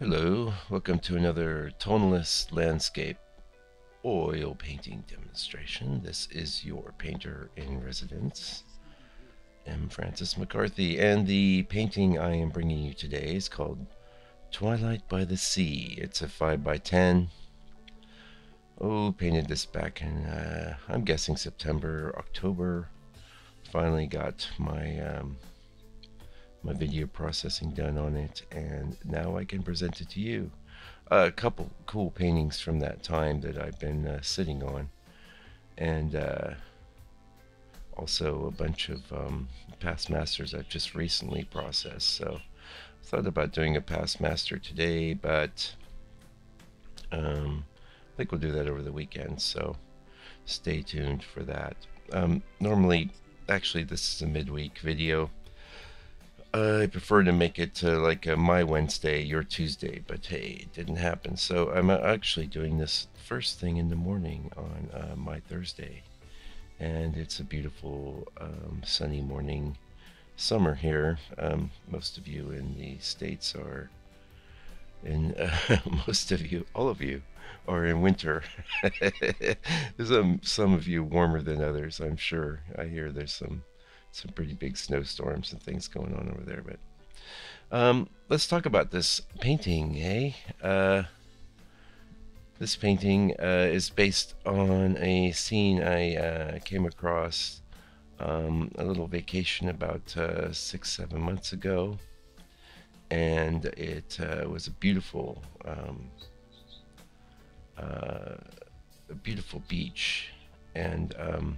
Hello, welcome to another tonalist landscape oil painting demonstration. This is your painter in residence, M. Francis McCarthy, and the painting I am bringing you today is called Twilight by the Sea. It's a 5 by 10 Oh, painted this back in, uh, I'm guessing September, October. Finally got my um, my video processing done on it, and now I can present it to you. A couple cool paintings from that time that I've been uh, sitting on, and uh, also a bunch of um, past masters I've just recently processed. So I thought about doing a past master today, but um, I think we'll do that over the weekend. So stay tuned for that. Um, normally, actually, this is a midweek video. I prefer to make it to like my Wednesday, your Tuesday, but hey, it didn't happen. So I'm actually doing this first thing in the morning on uh, my Thursday, and it's a beautiful um, sunny morning, summer here. Um, most of you in the states are in uh, most of you, all of you, are in winter. there's um, some of you warmer than others, I'm sure. I hear there's some some pretty big snowstorms and things going on over there. But um, let's talk about this painting, eh? Uh, this painting uh, is based on a scene I uh, came across um, a little vacation about uh, six, seven months ago. And it uh, was a beautiful, um, uh, a beautiful beach. And um,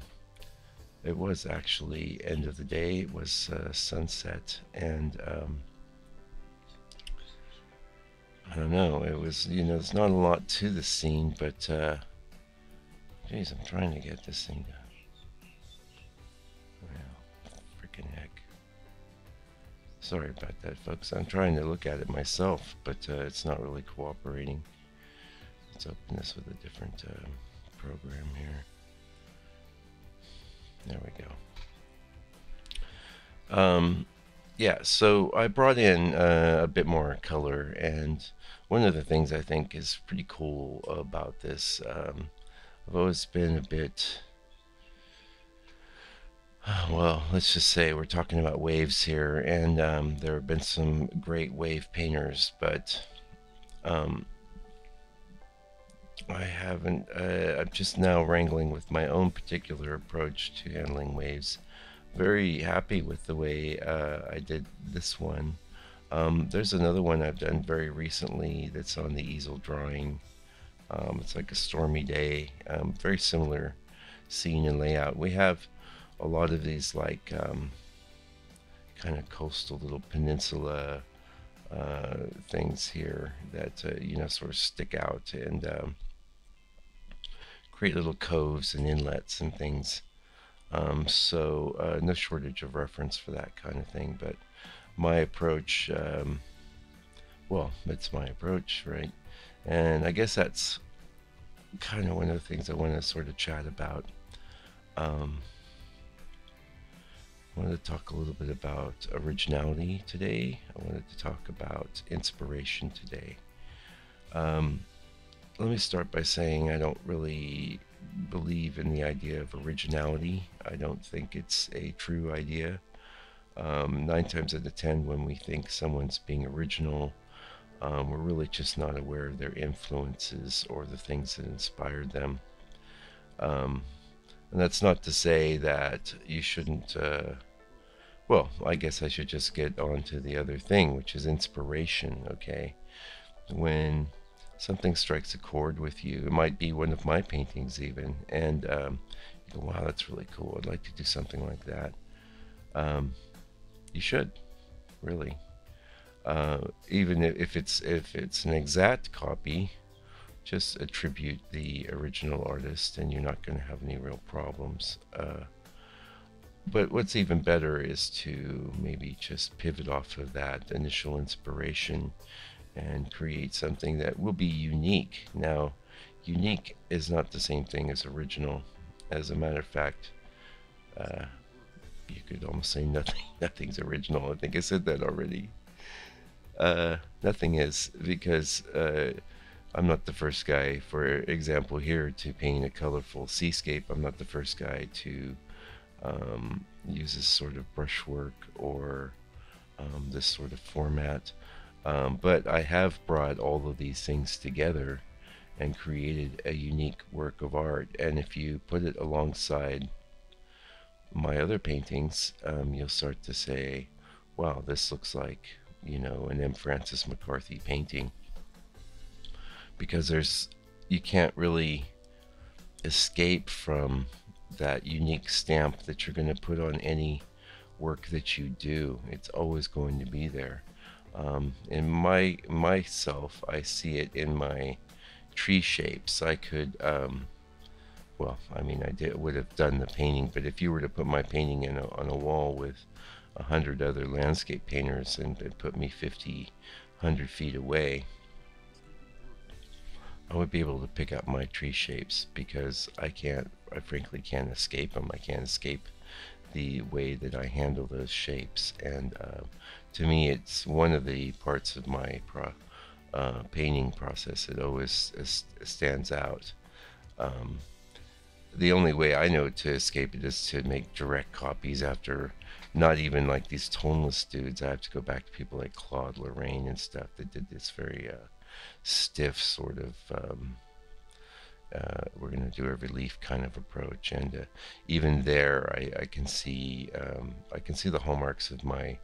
it was actually end of the day. It was uh, sunset, and um, I don't know. It was you know, there's not a lot to the scene, but uh, geez, I'm trying to get this thing done. Well, freaking heck. Sorry about that, folks. I'm trying to look at it myself, but uh, it's not really cooperating. Let's open this with a different uh, program here. There we go. Um, yeah, so I brought in uh, a bit more color, and one of the things I think is pretty cool about this, um, I've always been a bit, well, let's just say we're talking about waves here, and um, there have been some great wave painters, but um, I haven't. Uh, I'm just now wrangling with my own particular approach to handling waves. Very happy with the way uh, I did this one. Um, there's another one I've done very recently that's on the easel drawing. Um, it's like a stormy day. Um, very similar scene and layout. We have a lot of these like um, kind of coastal little peninsula uh, things here that uh, you know sort of stick out and um, create little coves and inlets and things. Um, so uh, no shortage of reference for that kind of thing. But my approach, um, well, it's my approach, right? And I guess that's kind of one of the things I want to sort of chat about. Um, I wanted to talk a little bit about originality today. I wanted to talk about inspiration today. Um, let me start by saying I don't really believe in the idea of originality. I don't think it's a true idea. Um, nine times out of ten, when we think someone's being original, um, we're really just not aware of their influences or the things that inspired them. Um, and that's not to say that you shouldn't. Uh, well, I guess I should just get on to the other thing, which is inspiration. Okay, when something strikes a chord with you. It might be one of my paintings even, and um, you go, "Wow, that's really cool. I'd like to do something like that." Um, you should, really. Uh, even if it's if it's an exact copy, just attribute the original artist, and you're not going to have any real problems. Uh, but what's even better is to maybe just pivot off of that initial inspiration and create something that will be unique. Now, unique is not the same thing as original. As a matter of fact, uh, you could almost say nothing. Nothing's original. I think I said that already. uh, nothing is because uh, I'm not the first guy, for example, here to paint a colorful seascape. I'm not the first guy to um, use this sort of brushwork or um, this sort of format. Um, but I have brought all of these things together and created a unique work of art. And if you put it alongside my other paintings, um, you'll start to say, wow, this looks like, you know, an M. Francis McCarthy painting. Because there's, you can't really escape from that unique stamp that you're going to put on any work that you do. It's always going to be there. Um, in my myself, I see it in my tree shapes. I could, um, well, I mean, I did would have done the painting, but if you were to put my painting in a, on a wall with a hundred other landscape painters and, and put me 50, 100 feet away, I would be able to pick up my tree shapes because I can't, I frankly can't escape them. I can't escape the way that I handle those shapes. And uh, to me, it's one of the parts of my pro, uh, painting process that always stands out. Um, the only way I know to escape it is to make direct copies after not even like these tonalist dudes. I have to go back to people like Claude Lorrain and stuff that did this very uh, stiff sort of um, uh, to do a relief kind of approach and uh, even there I, I can see um, I can see the hallmarks of my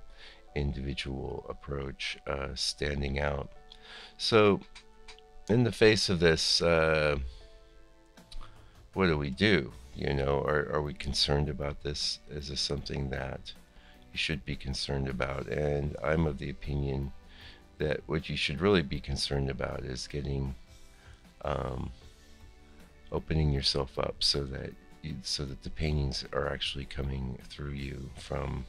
individual approach uh, standing out. So in the face of this uh, what do we do? You know are, are we concerned about this? Is this something that you should be concerned about? And I'm of the opinion that what you should really be concerned about is getting um, opening yourself up so that you, so that the paintings are actually coming through you from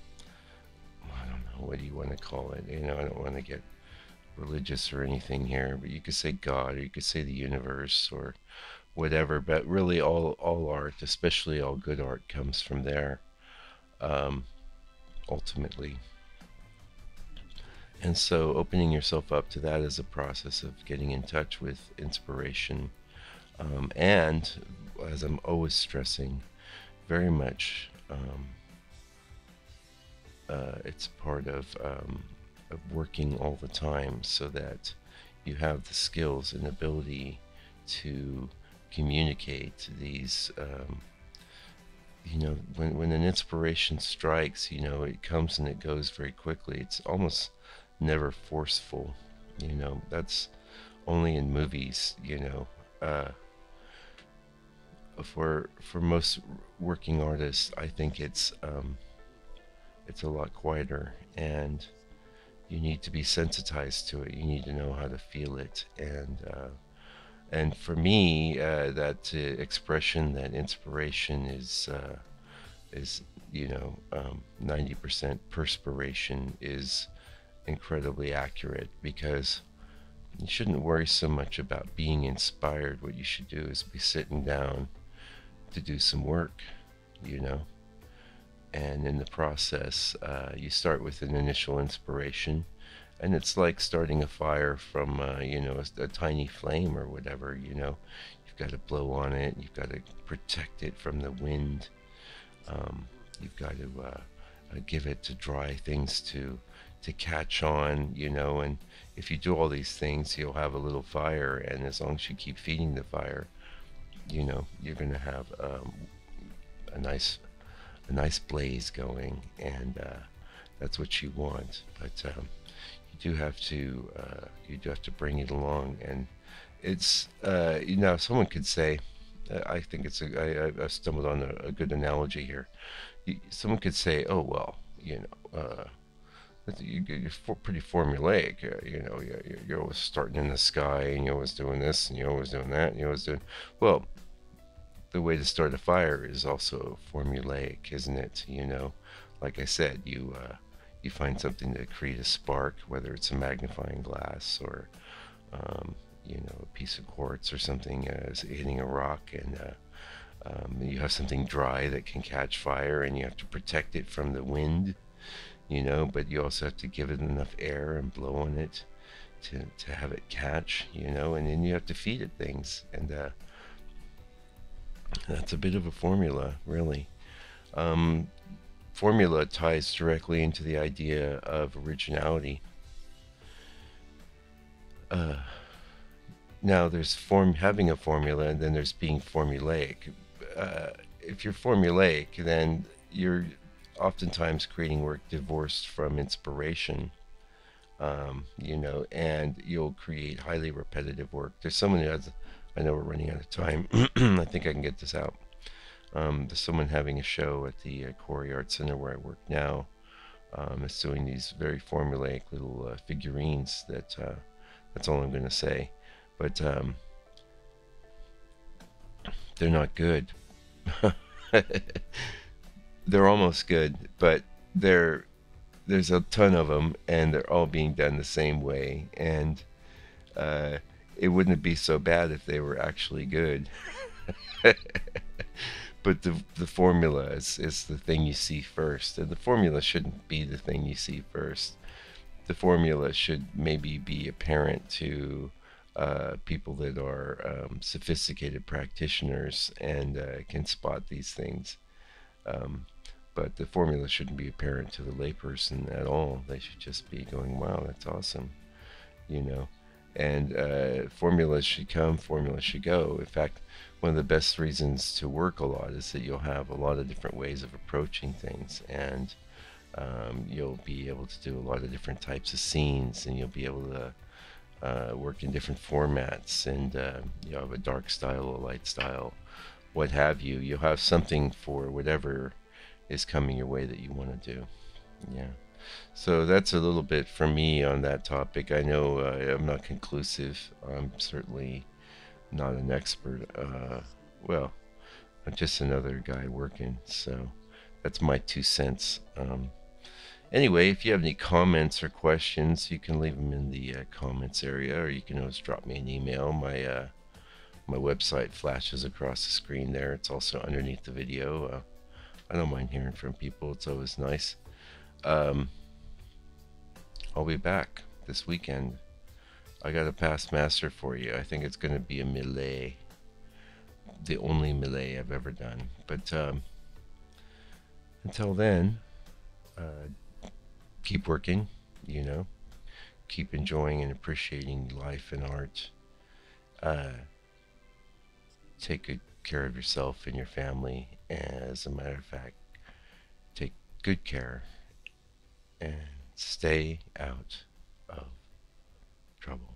I don't know what do you want to call it you know I don't want to get religious or anything here but you could say God or you could say the universe or whatever but really all all art especially all good art comes from there um, ultimately and so opening yourself up to that is a process of getting in touch with inspiration. Um, and as I'm always stressing, very much um, uh, it's part of, um, of working all the time so that you have the skills and ability to communicate these um, you know when, when an inspiration strikes you know it comes and it goes very quickly it's almost never forceful. You know, that's only in movies, you know. Uh, for for most working artists, I think it's um, it's a lot quieter, and you need to be sensitized to it. You need to know how to feel it, and uh, and for me, uh, that uh, expression, that inspiration is uh, is you know um, 90% perspiration is incredibly accurate because you shouldn't worry so much about being inspired. What you should do is be sitting down to do some work, you know. And in the process, uh, you start with an initial inspiration, and it's like starting a fire from, uh, you know, a, a, tiny flame or whatever, you know. You've got to blow on it, you've got to protect it from the wind, um, you've got to uh, uh give it to dry things to to catch on, you know, and if you do all these things, you'll have a little fire, and as long as you keep feeding the fire, you know, you're going to have um, a nice, a nice blaze going, and uh, that's what you want. But um, you do have to, uh, you do have to bring it along, and it's, uh, you know, someone could say, I think it's a, I, I stumbled on a, a good analogy here. Someone could say, oh well, you know uh, you, are pretty formulaic. Uh, you know, you're, you're always starting in the sky, and you're always doing this, and you're always doing that, and you're always doing. Well, the way to start a fire is also formulaic, isn't it? You know, like I said, you uh, you find something to create a spark, whether it's a magnifying glass or um, you know a piece of quartz or something uh, hitting a rock, and uh, um, you have something dry that can catch fire, and you have to protect it from the wind you know, but you also have to give it enough air and blow on it to, to have it catch, you know, and then you have to feed it things. And uh, that's a bit of a formula, really. Um, formula ties directly into the idea of originality. Uh, now, there's form having a formula, and then there's being formulaic. Uh, if you're formulaic, then you're oftentimes creating work divorced from inspiration. Um, you know, and you'll create highly repetitive work. There's someone who has, I know we're running out of time. I think I can get this out. Um, there's someone having a show at the uh, Corey Art Center where I work now. Um, is doing these very formulaic little uh, figurines that uh, that's all I'm going to say. But um, they're not good. they're almost good, but they're there's a ton of them, and they're all being done the same way. And uh, it wouldn't be so bad if they were actually good. but the the formula is, is the thing you see first, and the formula shouldn't be the thing you see first. The formula should maybe be apparent to uh, people that are um, sophisticated practitioners and uh, can spot these things. Um, but the formula shouldn't be apparent to the layperson at all. They should just be going, "Wow, that's awesome," you know. And uh, formulas should come, formulas should go. In fact, one of the best reasons to work a lot is that you'll have a lot of different ways of approaching things, and um, you'll be able to do a lot of different types of scenes, and you'll be able to uh, work in different formats, and uh, you have a dark style, a light style, what have you. You'll have something for whatever is coming your way that you want to do. Yeah. So that's a little bit for me on that topic. I know uh, I'm not conclusive. I'm certainly not an expert. Uh, well, I'm just another guy working. So that's my two cents. Um, anyway, if you have any comments or questions, you can leave them in the uh, comments area, or you can always drop me an email. My uh, my website flashes across the screen there. It's also underneath the video. Uh, I don't mind hearing from people. It's always nice. Um, I'll be back this weekend. I got a past master for you. I think it's going to be a Millet. The only Millet I've ever done. But um, until then, uh, keep working, you know. Keep enjoying and appreciating life and art. Uh, take good care of yourself and your family. As a matter of fact, take good care and stay out of trouble.